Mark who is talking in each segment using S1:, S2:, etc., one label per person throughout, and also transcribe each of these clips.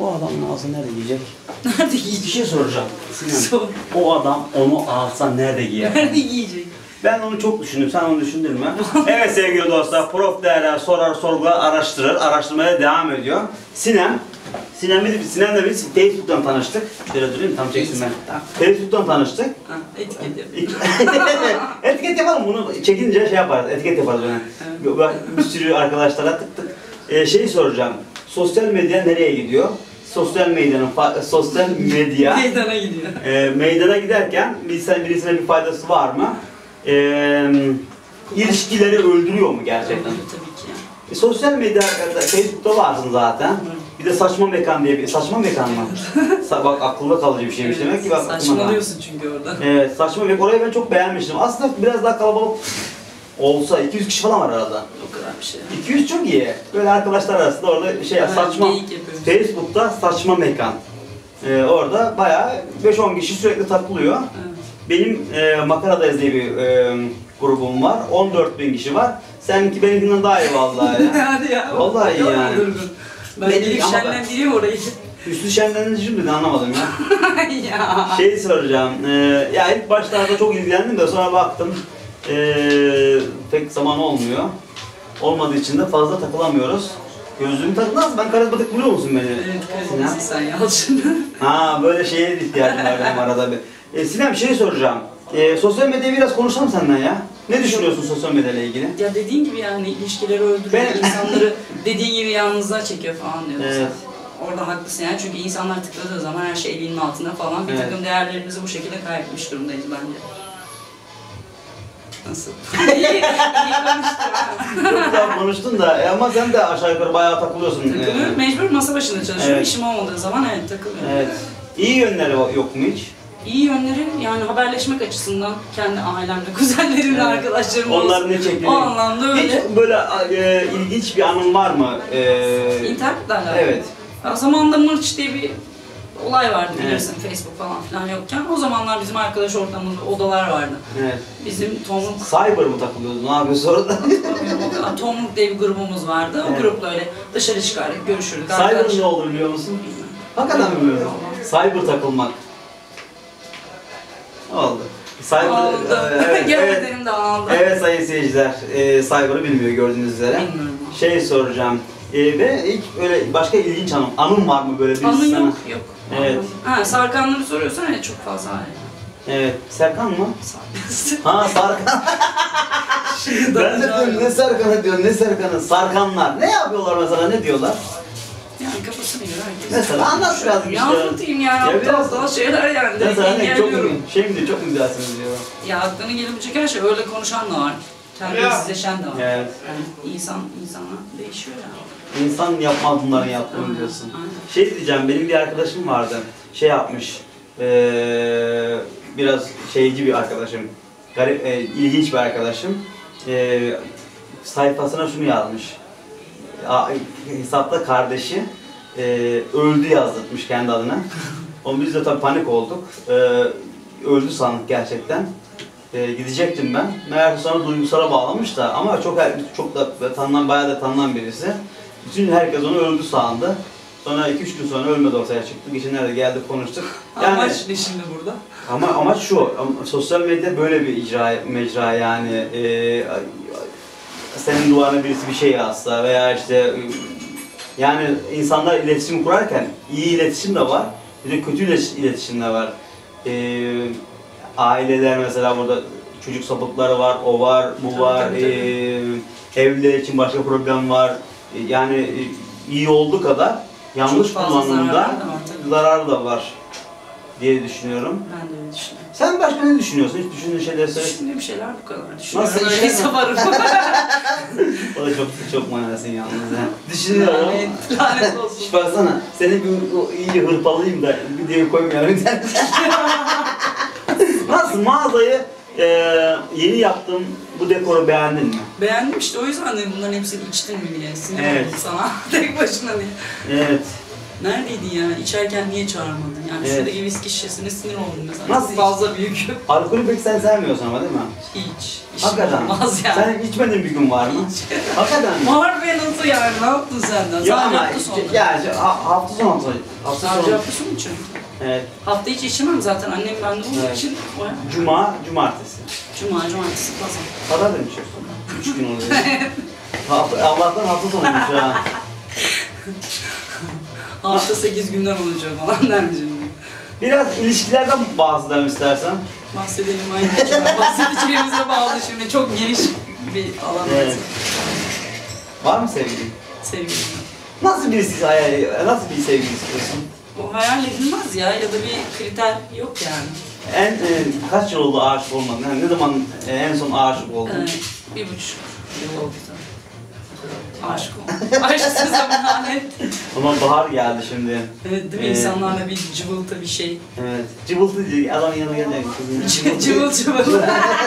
S1: O adamın ağzı nerede giyecek?
S2: Nerede
S1: Bir
S2: giyecek?
S1: şey soracağım.
S2: Sor.
S1: O adam onu alsa nerede giyer?
S2: Nerede giyecek?
S1: Ben onu çok düşündüm. Sen onu düşündün mü? evet sevgili dostlar. Prof değerler sorar, sorgular, araştırır. Araştırmaya devam ediyor. Sinem. Sinem bir Sinem'le biz Facebook'tan tanıştık. Şöyle durayım tam çeksin ben.
S2: Tamam.
S1: Facebook'tan tanıştık.
S2: Ha, etiket yap.
S1: etiket yapalım bunu çekince şey yaparız, etiket yaparız yani. Bak, Bir sürü arkadaşlara tık tık. Ee, şeyi soracağım. Sosyal medya nereye gidiyor? Sosyal medyanın fa- sosyal medya
S2: Meydana gidiyor.
S1: e, meydana giderken birisine, birisine bir faydası var mı? E, ilişkileri öldürüyor mu gerçekten?
S2: Tabii ki.
S1: E, sosyal medya e, Facebook'ta varsın zaten. Bir de saçma mekan diye bir saçma mekan mı? Bak akılda kalıcı bir şeymiş demek ki bak
S2: Saçmalıyorsun çünkü orada.
S1: Evet saçma mekan orayı ben çok beğenmiştim. Aslında biraz daha kalabalık olsa 200 kişi falan var arada.
S2: O kadar bir şey.
S1: 200 çok iyi. Böyle arkadaşlar arasında orada şey
S2: Evet,
S1: saçma. Facebook'ta saçma mekan. Ee, orada bayağı 5-10 kişi sürekli takılıyor.
S2: Evet.
S1: Benim e, Makaradayız diye bir e, grubum var. 14 bin kişi var. Seninki benimkinden daha iyi vallahi ya.
S2: Hadi ya.
S1: Vallahi iyi yani.
S2: Ben
S1: Benim-
S2: gelip
S1: ama ben-
S2: orayı.
S1: Üstü şenlenince şimdi anlamadım ya.
S2: ya.
S1: Şey soracağım. E, ya ilk başlarda çok ilgilendim de sonra baktım e, pek zaman olmuyor. Olmadığı için de fazla takılamıyoruz. Gözlüğümü takmaz. Ben karizmatik buluyor musun beni?
S2: Evet,
S1: Sinem?
S2: karizmasın sen Yalçın.
S1: Ha böyle şeye ihtiyacım var benim arada bir. E, Sinem şey soracağım. E, sosyal medyayı biraz konuşalım senden ya. Ne düşünüyorsun sosyal medyayla ilgili?
S2: ya dediğin gibi yani ilişkileri öldürüyor,
S1: Ben-
S2: insanları dediğin gibi yalnızlığa çekiyor falan diyorsun
S1: Evet.
S2: Orada haklısın yani çünkü insanlar tıkladığı zaman her şey elinin altında falan bir
S1: Evet.
S2: takım değerlerimizi bu şekilde kaybetmiş durumdayız bence. Nasıl? iyi, iyi konuştun ha.
S1: Çok güzel konuştun da e, ama sen de aşağı yukarı bayağı takılıyorsun. E,
S2: Takılıyorum, mecbur masa başında çalışıyorum.
S1: Evet.
S2: İşim olmadığı zaman evet takılıyorum.
S1: Evet. İyi yönleri yok mu hiç?
S2: İyi yönleri yani haberleşmek açısından kendi ailemle, kuzenlerimle,
S1: Evet.
S2: arkadaşlarımla
S1: Onlar
S2: olsun.
S1: ne çekiyor?
S2: O anlamda öyle.
S1: Hiç böyle e, ilginç bir anın var mı? E,
S2: İnternetle alakalı.
S1: evet.
S2: Ya zamanında Mırç diye bir olay vardı
S1: Evet.
S2: bilirsin Facebook falan filan yokken. O zamanlar bizim arkadaş ortamımızda odalar vardı.
S1: Evet.
S2: Bizim Tomruk,
S1: Cyber mı takılıyordun? Ne yapıyorsun orada?
S2: Tomruk diye bir grubumuz vardı. O
S1: Evet.
S2: grupla öyle dışarı çıkardık, görüşürdük.
S1: Cyber'ın ne olduğunu biliyor musun? Hakikaten bilmiyorum. Cyber takılmak. Oldu. Cyber, e, evet, evet,
S2: de aldı.
S1: evet sayın seyirciler, e, Cyber'ı bilmiyor gördüğünüz üzere.
S2: Bilmiyorum.
S1: Şey soracağım, e, ve ilk öyle başka ilginç anım, anım var mı böyle birisi
S2: Anı
S1: sana?
S2: yok, yok.
S1: Evet.
S2: Ha, Sarkanları soruyorsan evet çok fazla var.
S1: Evet, Serkan mı?
S2: Sarkan.
S1: Ha Sarkan. Ben de diyorum ne Serkan'ı diyor, ne Serkan'ı? Sarkanlar. Ne yapıyorlar mesela, ne diyorlar?
S2: Yani kafasını yiyor herkes.
S1: Mesela anlat biraz
S2: Ne
S1: işte.
S2: anlatayım ya?
S1: Ya biraz-
S2: aptal şeyler yani.
S1: Mesela ne, çok mu, şey mi diyor, çok mu güzelsiniz diyor.
S2: Ya aklına gelebilecek her şey öyle konuşan da var. Terbiyesizleşen de var.
S1: Evet.
S2: Yani insan, insanlar değişiyor ya.
S1: İnsan yapmaz bunların yaptığını diyorsun. Şey diyeceğim, benim bir arkadaşım vardı. Şey yapmış, eee, biraz şeyci bir arkadaşım. Garip, e, ilginç bir arkadaşım. Eee, sayfasına şunu yazmış. A- hesapta kardeşi eee, öldü yazdırmış kendi adına. O biz de tabii panik olduk. Eee, öldü sandık gerçekten. Eee, gidecektim ben. Meğer sonra duygusala bağlamış da ama çok çok da tanınan bayağı da tanınan birisi. Bütün herkes onu öldü sandı. Sonra 2-3 gün sonra ölmedi ortaya çıktı. Geçenlerde geldik konuştuk. Yani,
S2: Amaç ne şimdi burada?
S1: ama amaç şu, sosyal medya böyle bir icra mecra yani. Ee, senin duvarına birisi bir şey yazsa veya işte e, yani insanlar iletişim kurarken iyi iletişim de var, bir de kötü ilet- iletişim de var. Ee, aileler mesela burada çocuk sapıkları var, o var, bu var. Ee, evliler için başka problem var. Yani e, iyi olduğu kadar yanlış
S2: Çok
S1: kullanımda zarar da var diye düşünüyorum.
S2: Ben de öyle düşünüyorum.
S1: Sen başka ne düşünüyorsun? Hiç düşündüğün şeyleri söyle.
S2: Düşündüğüm şeyler bu kadar. Düşünüyorum
S1: Nasıl
S2: öyle
S1: işe-
S2: sabarım.
S1: O da çok çok manasın yalnız ya. Düşünüyorum.
S2: Lanet, lanet olsun.
S1: Baksana seni bir iyice hırpalayayım da videoyu koymayalım internet. Nasıl mağazayı e, yeni yaptığım bu dekoru beğendin mi?
S2: Beğendim işte o yüzden de bunların hepsini içtin mi? Sinir
S1: Evet.
S2: oldum sana. Tek başına değil.
S1: Evet.
S2: Neredeydin ya? İçerken niye çağırmadın? Yani
S1: Evet.
S2: şuradaki viski şişesine sinir oldum mesela.
S1: Nasıl
S2: Fazla büyük.
S1: Alkolü pek sen sevmiyorsun ama değil mi?
S2: Hiç. İşim
S1: Hakikaten.
S2: olmaz yani.
S1: Sen içmediğin bir gün var mı?
S2: Hiç.
S1: Hakikaten mi?
S2: Var be nasıl yani? Ne yaptın senden?
S1: Ya
S2: Sadece
S1: ama
S2: hafta sonu.
S1: ya ha- hafta sonu hafta sonu.
S2: hafta sonu için.
S1: Evet.
S2: Hafta içi içemem zaten. Annem bende olduğu
S1: Evet.
S2: için. O ya.
S1: Cuma, cumartesi.
S2: Cuma, cumartesi, pazar.
S1: Pazar da mı içiyorsun? Üç gün oluyor. hafta, Allah'tan hafta sonuymuş ha.
S2: Hafta 8 günden olacak falan dermişim.
S1: Biraz ilişkilerden bahsedelim istersen.
S2: Bahsedelim aynı içime. Bahsedeceğimize bağlı şimdi. Çok geniş bir alan.
S1: Evet. Var mı sevgilin?
S2: Sevgilim.
S1: Nasıl birisi hayal, nasıl bir sevgili istiyorsun?
S2: O hayal edilmez ya ya da bir kriter yok yani.
S1: En e, kaç yıl oldu aşık olmadın? Yani ne zaman e, en son aşık oldun?
S2: Ee, bir buçuk yıl oldu. Aşık oldum. Aşksız emanet.
S1: Ama bahar geldi şimdi.
S2: Evet değil mi?
S1: Ee,
S2: İnsanlarla bir cıvıltı bir şey.
S1: Evet. Cıvıltı. Adam yanına gelecek. kızın.
S2: cıvıl cıvıl.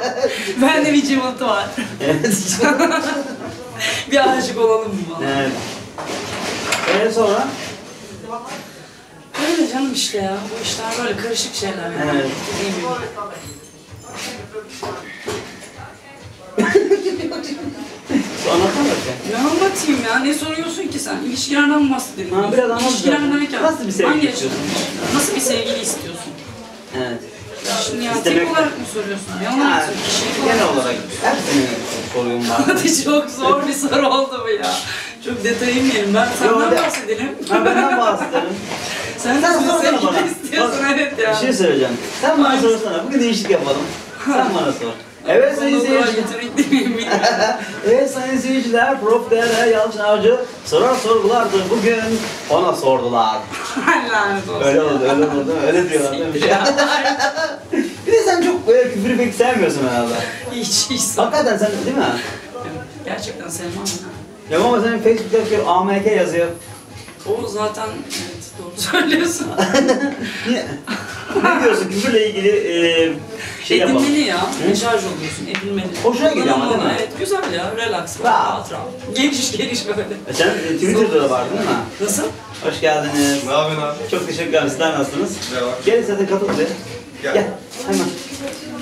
S2: Bende bir cıvıltı var.
S1: Evet.
S2: Bir aşık olalım mı falan.
S1: evet. Ee, sonra?
S2: Öyle canım işte ya. Bu işler böyle karışık şeyler yani.
S1: Evet.
S2: Dediğim gibi.
S1: Bakayım.
S2: Ne anlatayım ya? Ne soruyorsun ki sen? İlişkilerden bahsedelim.
S1: Ha, biraz anlat
S2: İlişkiler
S1: biraz.
S2: derken
S1: Nasıl bir sevgili
S2: hangi
S1: istiyorsun?
S2: açıdan? Nasıl bir sevgili istiyorsun?
S1: Evet.
S2: Şimdi ya
S1: İstemek-
S2: tek olarak mı soruyorsun? Ne
S1: Yani,
S2: olarak soruyorsun? Kişilik
S1: genel
S2: mı
S1: olarak soruyum var.
S2: Hadi çok zor bir soru oldu bu ya. Çok detaya inmeyelim. Ben senden
S1: de-
S2: bahsedelim.
S1: Ha benden bahsedelim.
S2: Sen
S1: Sen
S2: nasıl bir
S1: sorsana bana.
S2: istiyorsun?
S1: Bak,
S2: Evet ya.
S1: Bir şey söyleyeceğim. Sen bana sorsana. Bugün değişik yapalım. Sen bana sor. Evet sayın seyirciler. Evet sayın seyirciler, Prof. DR Yalçın Avcı sorar sorgulardı. Bugün ona sordular.
S2: Lanet olsun.
S1: Öyle oldu, öyle oldu. Öyle diyorlar değil mi? Bir de sen çok böyle küfürü pek sevmiyorsun herhalde.
S2: Hiç hiç
S1: Hakikaten sen değil mi?
S2: Gerçekten sevmem ya.
S1: Ama senin Facebook'taki AMK yazıyor.
S2: O zaten doğru söylüyorsun.
S1: Niye? ne diyorsun küfürle ilgili e, şey yapalım.
S2: Edinmeli ya. Deşarj oluyorsun. Edinmeli.
S1: Hoşuna gidiyor ama değil mi?
S2: Evet güzel ya. Relax.
S1: Rahat.
S2: Rahat. Geniş geniş böyle.
S1: E sen e, Twitter'da da var değil mi?
S2: Nasıl?
S1: Hoş geldiniz.
S3: Ne yapıyorsun abi?
S1: Çok teşekkür ederim. Sizler nasılsınız?
S3: Merhaba.
S1: Gelin zaten katıl bize.
S3: Gel.
S1: Gel. Hemen.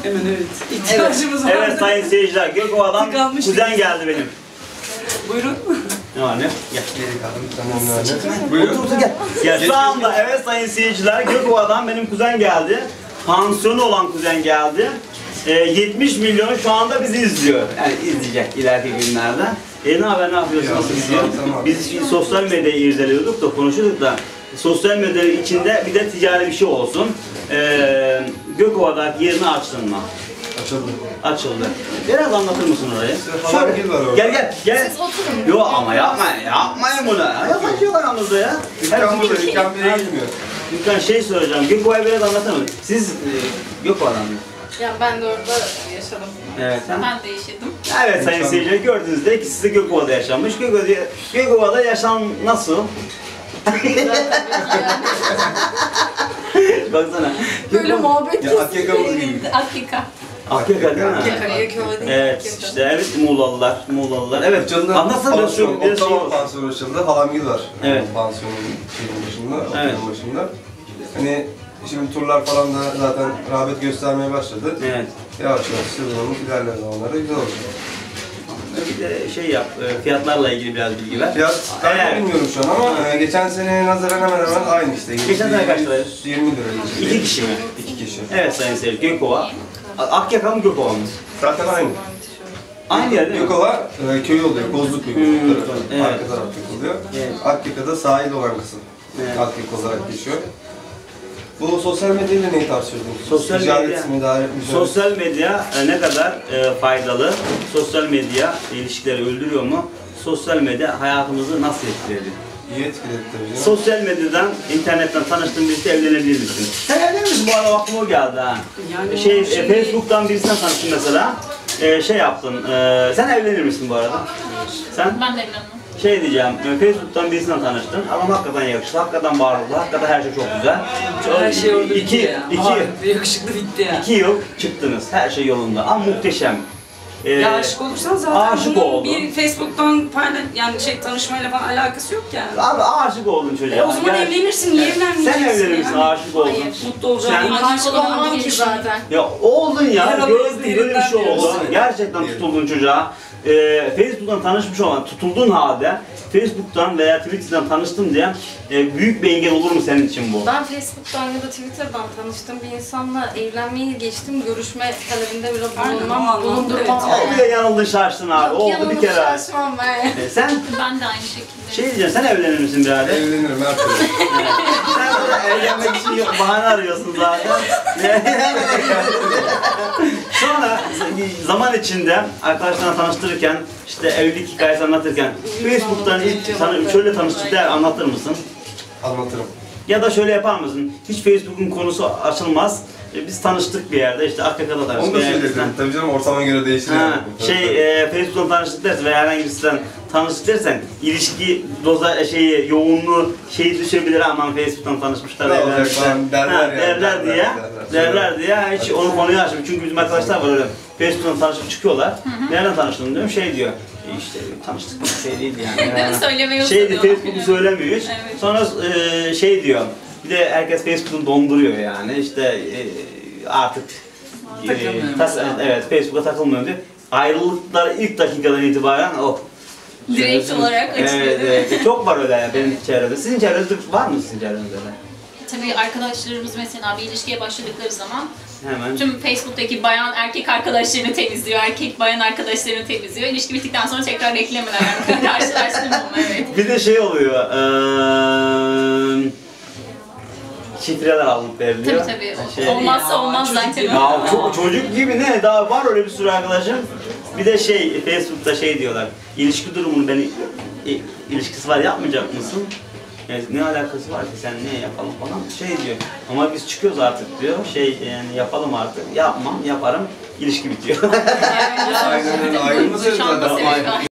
S2: Hemen evet. İhtiyacımız var.
S1: Evet sayın seyirciler. Gökova'dan
S2: Tıkanmıştık.
S1: kuzen geldi benim.
S2: Buyurun.
S1: Ne var ne? Gel.
S3: Buyurun.
S1: Otur otur gel. Gel. Şu anda evet sayın seyirciler Gökova'dan benim kuzen geldi. Pansiyonu olan kuzen geldi. Ee, 70 milyon şu anda bizi izliyor. Yani izleyecek ileriki günlerde. E ne haber ne yapıyorsun?
S3: Ya,
S1: Nasıl
S3: biz
S1: şimdi sosyal medyayı irdeliyorduk da konuşuyorduk da sosyal medyanın içinde bir de ticari bir şey olsun. Ee, Gökova'daki yerini açtın mı?
S3: Açıldı.
S1: Açıldı. Biraz anlatır mısın orayı?
S3: var orada.
S1: Gel gel gel. Yok ama yapmayın, yapmayın bunu. Yapacıyorlar aramızda ya.
S3: Dükkan burada, dükkan bir yere gitmiyor.
S1: Dükkan şey soracağım. Gökova'yı biraz anlatır mısın? Siz e, Gökova'dan mı?
S4: Ya ben de orada yaşadım.
S1: Evet sen?
S4: Ben de yaşadım.
S1: Evet sayın seyirciler gördüğünüzde ikisi de Gökova'da yaşanmış. Gökova'da, Gökova'da yaşam nasıl? Baksana.
S4: Böyle muhabbet
S3: Ya, Akyaka'mız gibi.
S4: Akyaka.
S1: Akyaka değil mi? Evet işte evet Muğlalılar, Muğlalılar. Evet
S3: Açıldı.
S1: anlatsana biraz
S3: Pansiyon,
S1: şu biraz şey
S3: Ottawa pansiyonu açıldı. Halamgil var.
S1: Evet.
S3: Pansiyonun şeyin başında,
S1: Evet.
S3: başında. Hani şimdi turlar falan da zaten rağbet göstermeye başladı.
S1: Evet.
S3: Yavaş yavaş sezonumuz ilerleyen zamanlarda güzel olacak.
S1: Bir de şey yap, e, fiyatlarla ilgili biraz bilgi ver.
S3: Fiyat
S1: Eğer-
S3: ben bilmiyorum şu an ama e, geçen seneye nazaran hemen hemen aynı işte.
S1: Geçen sene kaç liraydı?
S3: 20 lira.
S1: İki kişi mi?
S3: İki kişi.
S1: Evet sayın seyirciler, Gökova. Akyaka mı Gökova mı?
S3: Zaten aynı.
S1: Aynı yer değil mi?
S3: Gökova e, köy oluyor, Kozlukköy
S1: Hmm,
S3: tarafı.
S1: evet.
S3: Arka tarafta oluyor.
S1: Evet.
S3: Akyaka'da sahil olan kısım.
S1: Evet.
S3: Akyaka olarak geçiyor. Bu sosyal medyayla neyi tartışıyordunuz?
S1: Sosyal
S3: Ticaret
S1: medya.
S3: daire mi?
S1: Sosyal medya e, ne kadar e, faydalı? Sosyal medya ilişkileri öldürüyor mu? Sosyal medya hayatımızı nasıl etkiledi?
S3: İyi etkiledi.
S1: Sosyal medyadan, internetten tanıştığın birisi evlenebilir misin? Sen evlenir misin? Bu arada aklıma o geldi ha.
S2: Yani
S1: şey, e, Facebook'tan birisiyle tanıştın mesela. E, şey yaptın, e, sen evlenir misin bu arada? Sen?
S4: Ben de evlenmem.
S1: Şey diyeceğim, e, Facebook'tan birisiyle tanıştın. Adam hakikaten yakışıklı, hakikaten varlıklı, hakikaten her şey çok güzel.
S2: Her şey orada bitti
S1: iki,
S2: ya.
S1: iki,
S2: Harbi yakışıklı bitti ya.
S1: iki yıl çıktınız, her şey yolunda ama muhteşem. E,
S2: Ya aşık olursan zaten
S1: aşık
S2: bunun
S1: oldun.
S2: bir Facebook'tan paylaş yani şey tanışmayla falan alakası yok yani.
S1: Abi aşık oldun çocuğa.
S2: E o zaman
S1: Gel-
S2: evlenirsin, niye evlenmeyeceksin?
S1: Sen evlenir misin
S2: yani?
S1: aşık oldun?
S4: Hayır.
S2: Mutlu olacağım.
S1: Sen-
S2: Aşık olmam
S4: ki zaten.
S1: Ya oldun ya, gördün böyle bir şey oldu. Gerçekten tutuldun çocuğa. Ee, Facebook'tan tanışmış olan, tutulduğun halde Facebook'tan veya Twitter'dan tanıştım diye e, büyük bir engel olur mu senin için bu?
S4: Ben Facebook'tan ya da Twitter'dan tanıştığım bir insanla evlenmeyi geçtim. Görüşme talebinde bile bulunmam, bulundurmam.
S2: evet.
S1: O bile yanıldın şaştın abi.
S4: Yok
S1: Oldu bir
S4: yanılmış
S1: kere.
S4: şaşmam ben.
S1: E, sen
S5: Ben de aynı şekilde.
S1: şey diyeceğim, sen evlenir misin birader?
S3: Evlenirim her türlü.
S1: sen burada evlenmek için yok, bahane arıyorsun zaten. Sonra zaman içinde arkadaşlarla tanıştırırken, işte evlilik hikayesi anlatırken Facebook'tan ilk tanı- şöyle tanıştık der anlatır mısın?
S3: Anlatırım.
S1: Ya da şöyle yapar mısın? Hiç Facebook'un konusu açılmaz. E, Biz tanıştık bir yerde, işte Akkaka'da tanıştık.
S3: Onu da
S1: veya
S3: söyledim. Tabii canım ortama göre değişir
S1: Ha,
S3: yani.
S1: şey e, Facebook'tan tanıştık dersen veya herhangi birisinden tanıştık dersen ilişki doza şeyi yoğunluğu şeyi düşebilir aman Facebook'tan tanışmışlar
S3: Ne olacak
S1: evlenmişler.
S3: falan derler
S1: Ha, derler
S3: derler,
S1: diye
S3: derler.
S1: diye hiç onu konuyu açmıyor çünkü bizim arkadaşlar var öyle Facebook'tan tanışıp çıkıyorlar. Nereden tanıştın diyorum şey diyor. "E işte tanıştık bir şey değil yani.
S5: Değil mi? Söylemeyi
S1: Şey. Facebook'u söylemiyor hiç.
S5: Evet.
S1: Sonra e, şey diyor. Bir de herkes Facebook'u donduruyor yani. İşte e, artık e, tas- evet Facebook'a takılmıyorum diyor. Ayrılıkları ilk dakikadan itibaren o.
S5: Direkt olarak açılıyor,
S1: Evet, evet. Çok var öyle yani benim çevremde. Sizin çevrenizde var mı sizin çevrenizde de?
S5: Tabii arkadaşlarımız mesela bir ilişkiye başladıkları zaman
S1: Hemen.
S5: tüm Facebook'taki bayan erkek arkadaşlarını temizliyor, erkek bayan arkadaşlarını temizliyor. İlişki bittikten sonra tekrar eklemeler yani karşılaştırma onu evet.
S1: Bir de şey oluyor. eee şifreler alınıp veriliyor.
S5: Tabii tabii.
S1: Şey-
S5: Olmazsa olmaz zaten.
S1: Ya çok çocuk gibi ne? Daha var öyle bir sürü arkadaşım. Bir de şey Facebook'ta şey diyorlar. İlişki durumunu beni i- ilişkisi var yapmayacak mısın? Yani ne alakası var ki sen ne yapalım falan şey diyor. Ama biz çıkıyoruz artık diyor. Şey yani yapalım artık. Yapmam, yaparım. İlişki bitiyor.
S3: Aynen öyle. Ayrılma
S5: sebebi.